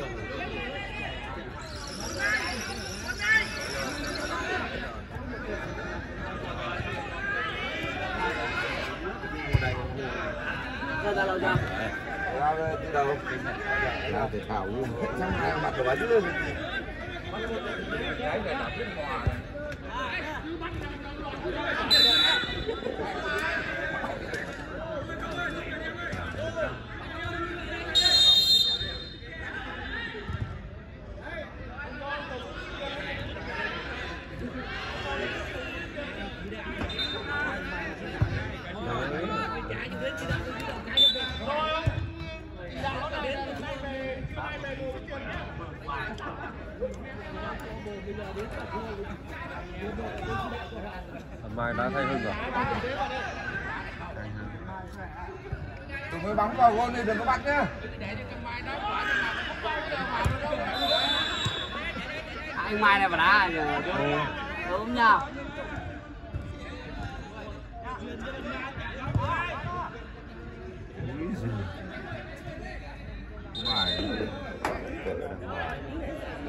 ra ra đâu ra ra từ đầu ra từ thảo luôn sang hai mặt của bánh luôn mai đã thay hơn rồi. Đừng có bóng vào gôn đi đừng có bắt nhá. Anh mai này mà đá giờ đúng nha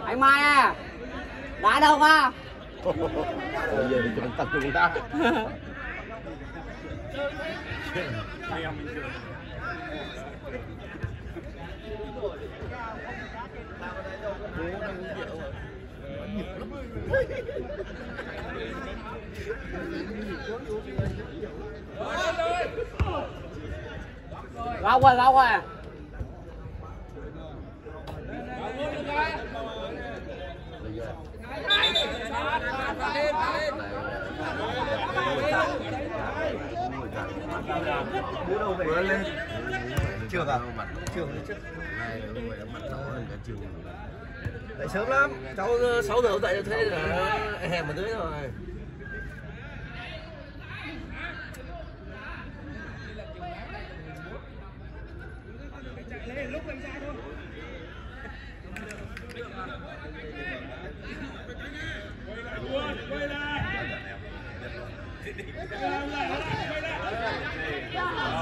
anh mai à đá đâu qua bây giờ thì cho mình tập trung ta. Góc rồi góc rồi vừa lên trường à trường trước này phải mặt nó cả trường dậy sớm lắm cháu 6 giờ dậy thế là hèm ở dưới rồi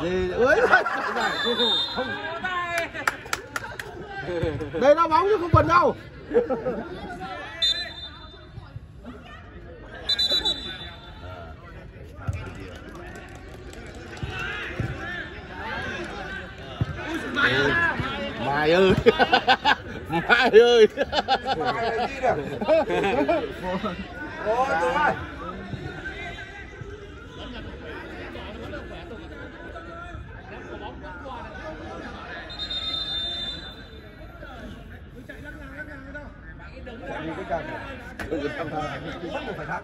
gì ơi đây nó bóng chứ không cần đâu mai ơi mai ơi Ôi trời ơi Đi cái cần Ừ, thằng thằng bắt buộc phải thắng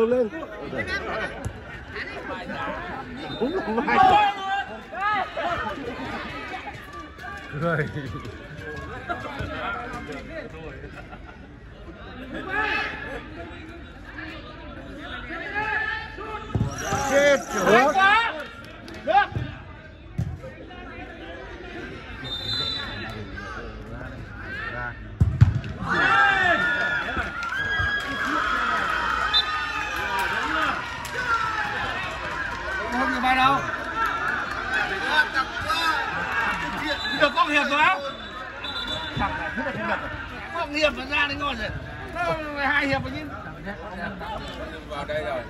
bơm lên. Đúng là vai rồi. Chết được mà đến ngon rồi. Nó hai hiệp mà nhìn. vào đây rồi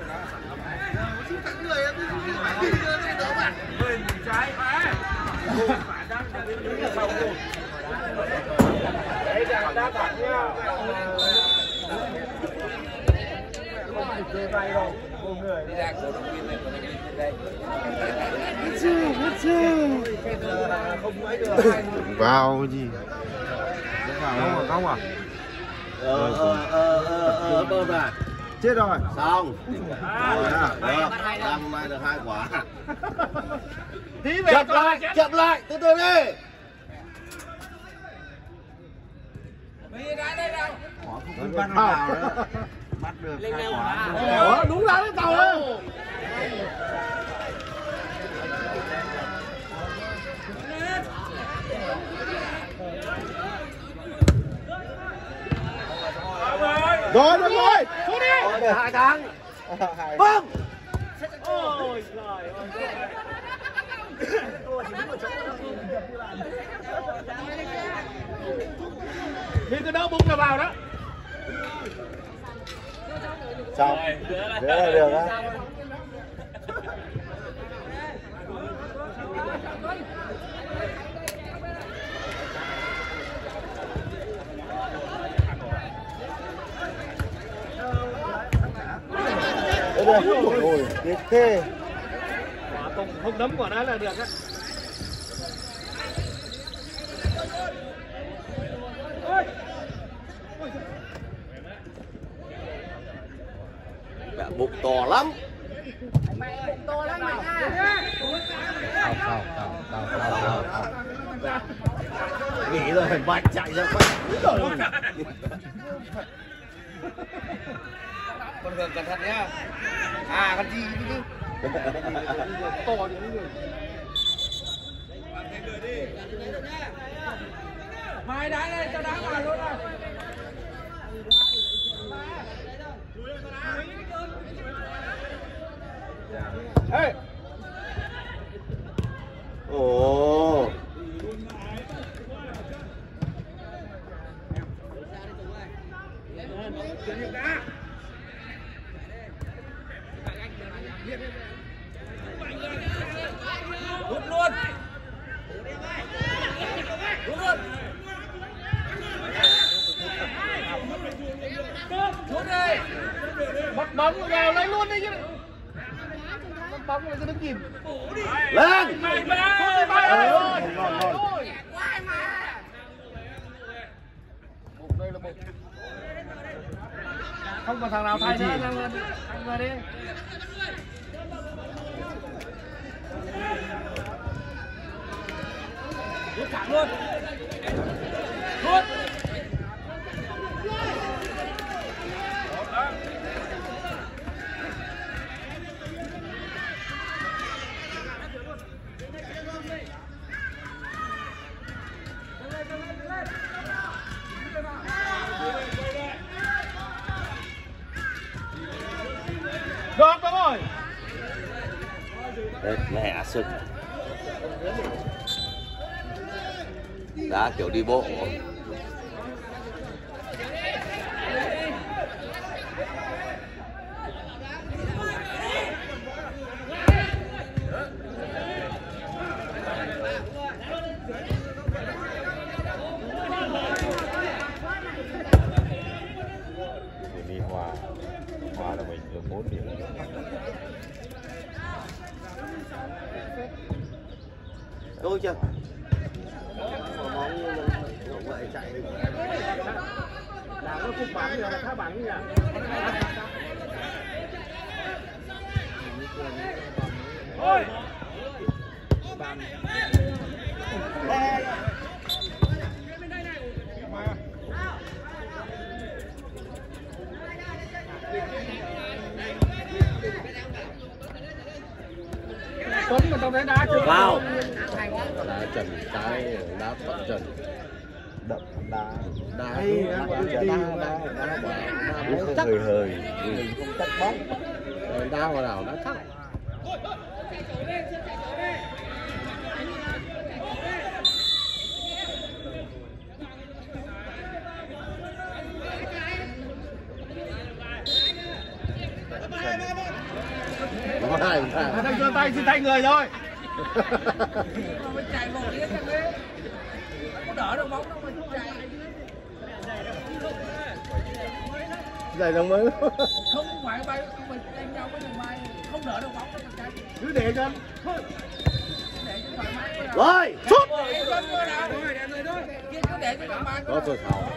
đi ra cổ động viên này có thể nhìn đây vào gì không à không à ờ ờ ờ ờ ờ bơm à chết rồi. Xong. Rồi à được năm nay được hai quả. Tí về chậm lại chậm lại. Từ từ đi. Bắt vào đấy bắt được hai quả. đúng ra cái tàu đấy. Rồi được rồi. Rồi được. Hai tháng. Bơm Thì cái đỡ bung là vào đó. xong. Thế là được á Đây ôi, tiếc thế. Không, không đấm quả đó là được á. Mẹ bụng to lắm nghỉ rồi mạnh chạy ra rồi Con Hường cẩn thận nhá. À, con gì chứ. To như thế Mai đá lên cho đá vào luôn rồi. Ê, ồ bóng vào lấy luôn đi chứ. Bóng rồi cứ đứng nhìn. lên Mày mày mày ơi. ngon, ngon. Một đây là một. Không còn thằng nào thay nữa, anh anh vào đi. Rút thẳng luôn. Đá kiểu vào đá trần cái đá tận trần đậm đá đá đá đá, đá đá, đá đá, đá đá Nó chắc hơi hơi không chắc bóng đá vào nào đá chắc Nó hai À, thằng Thằng giơ tay xin thay người thôi. Giải đồng mới không phải bay không phải đánh nhau với thằng bay không đỡ được bóng đâu thằng trai Cứ để cho. mái Rồi, sút để cho mưa nào kia cứ để cho thằng bay Đó tôi thảo đó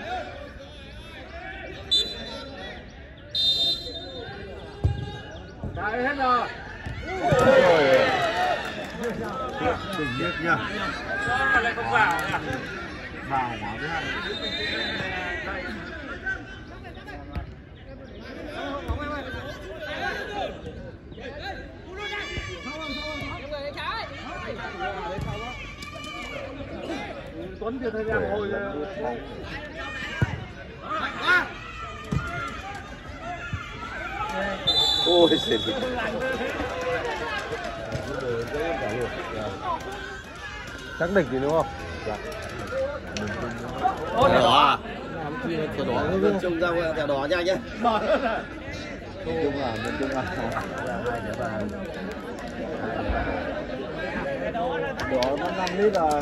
Chạy hết rồi. đừng biết nha lại không vào nhỉ? vào hóa thứ hai Tuấn chưa thấy ra hồi ôi chắc định thì đúng không Thẻ đỏ à? Thẻ đỏ, trông ra thẻ đỏ nha nhé mở chung là chung là đó nó năm lít à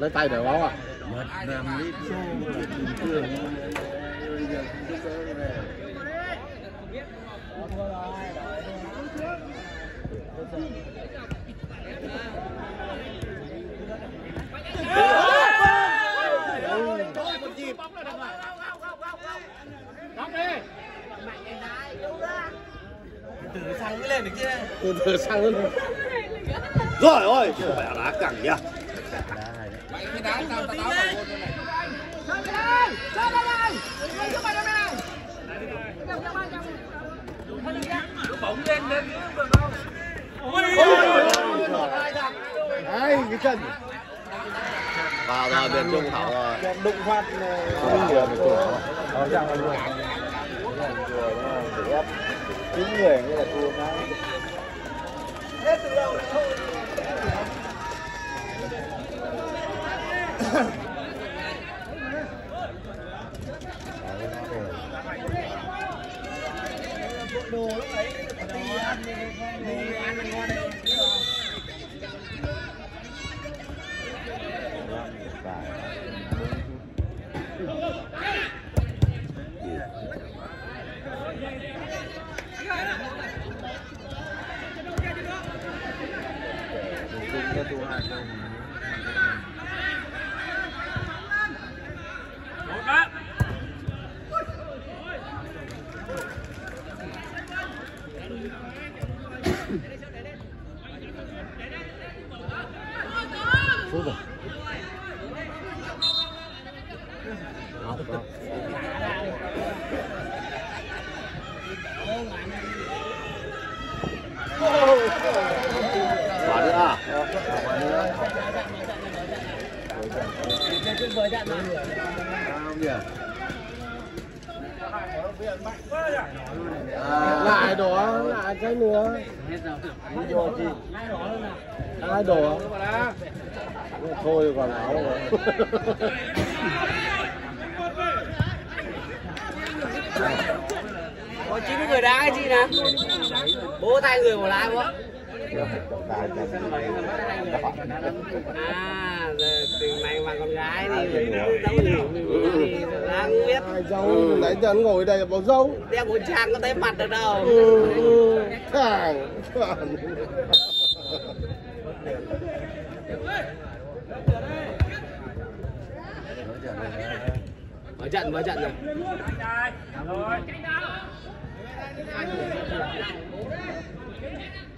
Lấy tay để báo à? mất năm lít xô là bình thường Đóng đi. Từ từ sang lên Rồi ôi, mẹ đá cẳng nhá cái đá tao tao tao bóng lên lên hai cái chân. Vào rồi, bên trung thảo rồi. Đụng phát nhiều được cửa ở trong là luôn rồi nó đồ ép đấy người ăn là thua ngay Cái thua hai câu Một á. quả nữa à lại đó lại cái nữa ai đổ thôi còn áo rồi có chín người đá cái gì nè bố thay người một lái quá à giờ tình mày mà con gái thì đâu hiểu đang biết dâu nãy giờ ngồi đây bảo dâu đeo khẩu trang có thấy mặt được đâu ừ, thằng mở trận mở trận rồi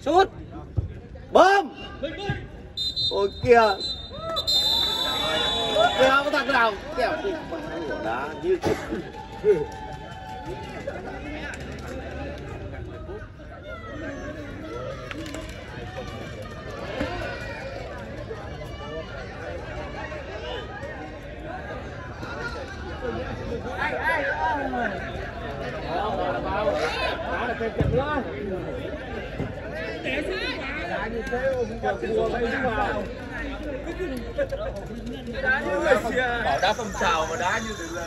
sút bơm ôi kìa kìa có thằng nào kẹo thì của đá như bảo đá phong trào mà đá như thế là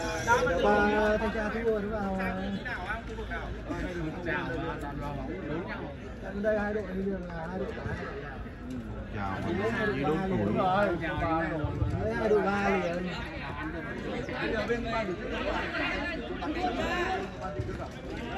ba thanh tra thua đúng vào đây hai đội đi đường là hai đội đá đúng rồi hai đội ba liền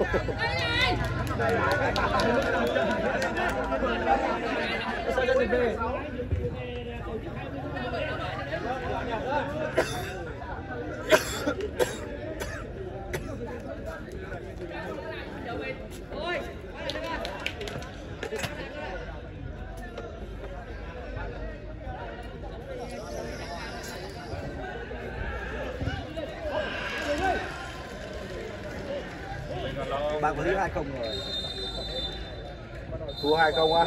mày ngã quản lý hai không rồi hai không á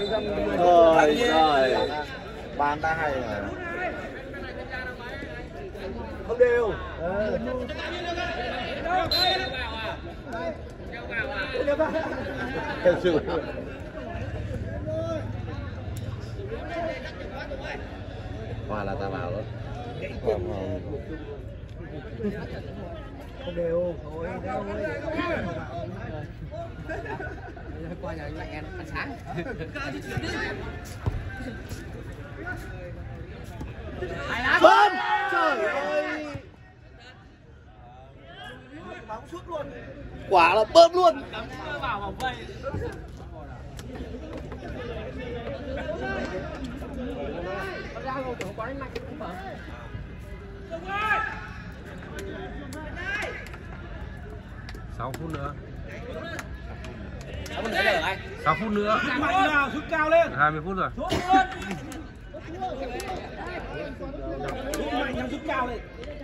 Trời ơi. bàn ta hay rồi. Không đều. Thật sự. Hòa là ta vào đó. không. Đều thôi đâu qua nhà anh em, ăn sáng Bơm. Trời ơi. Quả là bơm luôn. vào vòng vây sáu phút nữa mạnh vào sút cao lên 20 phút rồi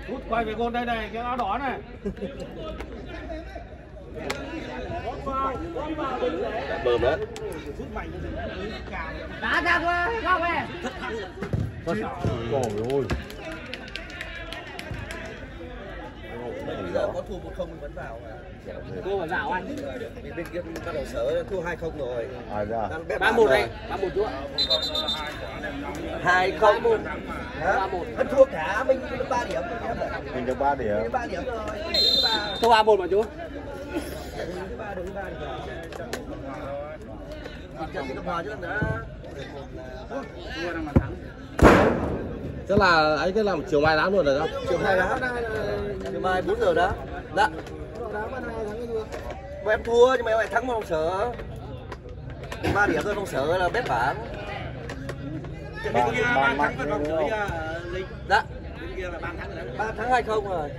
sút quay về gôn đây này cái áo đỏ này Bơm đấy. đá ra qua lao về Ôi ôi có thua một không mình vẫn vào mà. Cô vào dạo anh. Vì bên kia bắt đầu sở thua hai không rồi. Đang bét ba một anh ba một chúa hai không. Một. Ba một. Hắn thua cả mình được ba điểm mình được ba điểm. Ba điểm rồi. Ba. Tô ba một mà chú Tức là ấy cái làm chiều mai đá luôn rồi đó. chiều mai đá chiều mai 4 giờ đá dạ. Mà em thua nhưng mà em lại thắng mà không sợ. Ba điểm thôi không sợ là bét bảng Bàn bàn mạnh dạ. Ba thắng hai không rồi.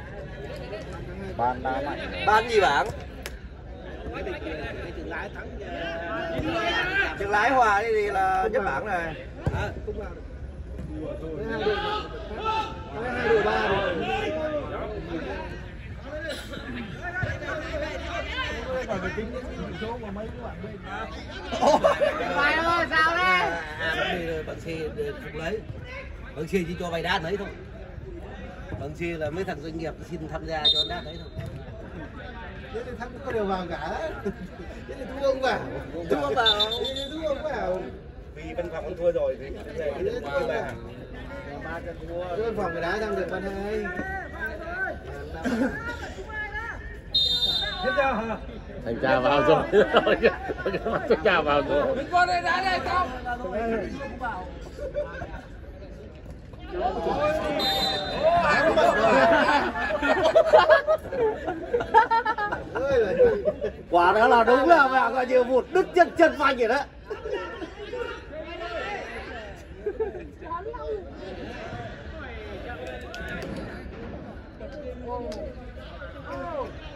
Bàn đá mạnh. ban gì bảng. Trường lái hòa đi thì là nhất bảng này Mày ơi sao đấy à bạn xe không lấy bạn xe chỉ cho vay đá lấy thôi bạn xe là mấy thằng doanh nghiệp xin tham gia cho đá lấy thôi Thế thì thắng có đều vào cả. Thế thì thua ông vào. đúng không vào Thế thì thua ông vào. Vì bên phòng ăn thua rồi thì Thế thua về. vào. Cái phòng người đá thắng được ban hai. Thành tra vào rồi. Thành tra vào rồi. Mình qua đây đá đây không Quả đó là đúng là mẹ coi như một đứt chân chân phanh rồi đó.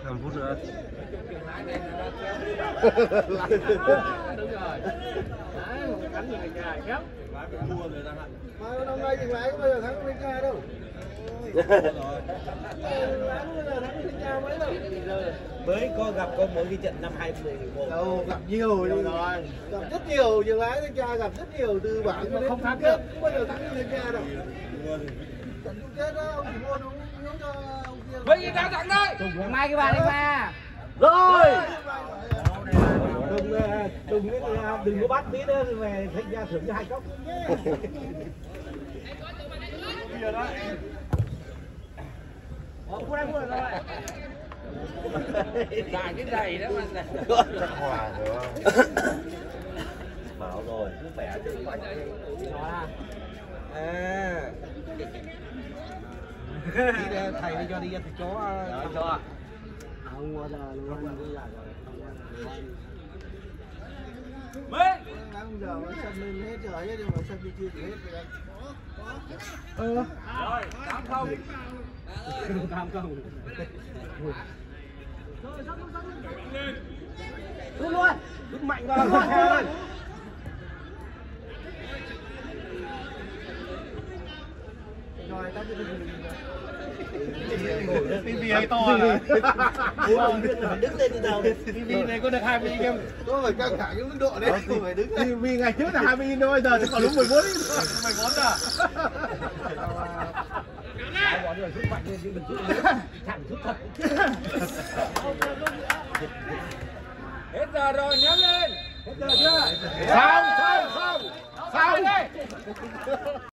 Năm phút nữa. Mà năm nay dừng lại có bao giờ thắng Minh Ca đâu. mới có gặp có mỗi cái trận năm 2011 Đâu gặp nhiều rồi. Gặp rất nhiều, dừng lái Thanh Tra gặp rất nhiều từ bảng mà đến chung kết không bao giờ thắng Thanh Tra đâu. Trận chung kết đó ông chỉ mua đúng giống cho ông kia. Bây giờ đá thẳng đây Mai cái bàn đi mà Rồi. Đừng đừng đừng có bắt tí nữa về thanh gia thưởng cho hai cốc. Dài cái giày đó mà Hòa rồi. bảo rồi cứ khỏe chứ à đi ra thầy đi cho đi ra thầy chó cho không qua giờ luôn. đi rồi Mấy? Bây giờ mà sân lên hết rồi hết nhưng mà sân đi chưa hết rồi. Rồi tám không. Tham công Đúng luôn Rút mạnh vào. Rồi các cái tivi hay to à, đứng lên từ đầu tivi này có được 20 anh em có phải căng thẳng cái mức độ đấy. Không phải đứng tivi ngày trước là 20 in thôi giờ thì còn đúng 14 in 14 à? Hết giờ rồi nhấc lên. Hết giờ chưa? Không không không không